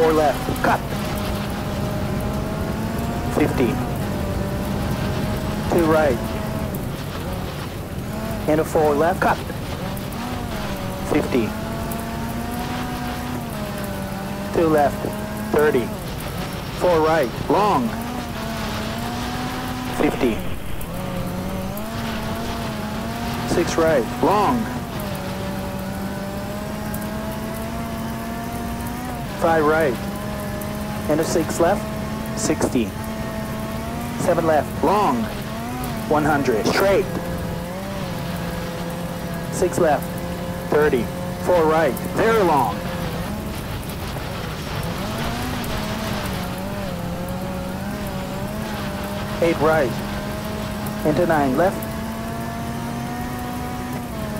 four left, cut. 50. Two right. Into four left, cut. 50. Two left, 30. Four right, long. 50. Six right, long. Five right. Into six left, 60. Seven left, long. 100, straight. Six left, 30. Four right, very long. Eight right, into nine left.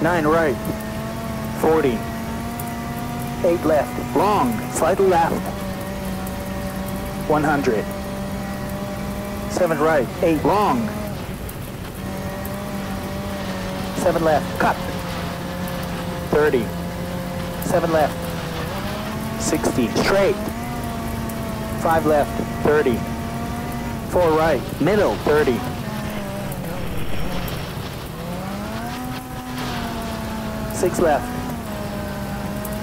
Nine right, 40. Eight left, long, slightly left. 100. Seven right, eight long. Seven left, cut. 30. Seven left, 60, straight. Five left, 30. Four right, middle, 30. Six left,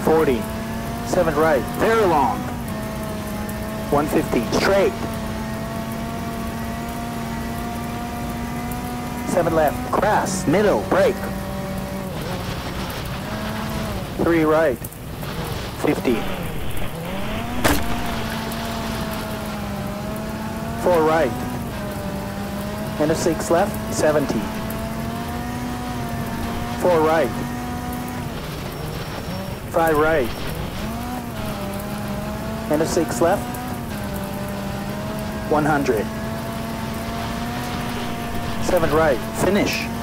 40. Seven right, very long. 150, straight. Seven left, crest, middle, brake. Three right, 50. Four right. And a six left, 70. Four right. Five right. And a six left, 100. Seven right, finish.